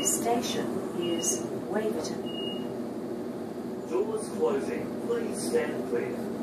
This station is Waverton. Doors closing. Please stand clear.